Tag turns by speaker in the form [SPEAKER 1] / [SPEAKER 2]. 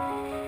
[SPEAKER 1] Bye.